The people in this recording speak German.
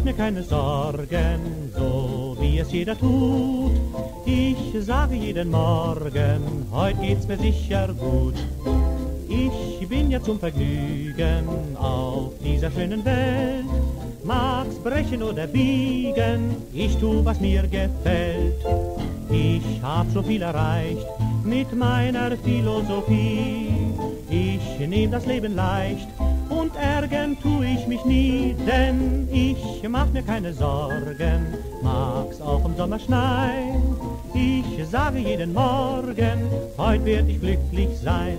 mir keine Sorgen, so wie es jeder tut. Ich sage jeden Morgen, heute geht's mir sicher gut. Ich bin ja zum Vergnügen auf dieser schönen Welt. Mag's brechen oder biegen, ich tu, was mir gefällt. Ich hab so viel erreicht mit meiner Philosophie. Ich nehm das Leben leicht und ärgern tu ich mich nie, denn ich mach mir keine Sorgen, mag's auch im Sommer schneien. Ich sage jeden Morgen, heute werd ich glücklich sein.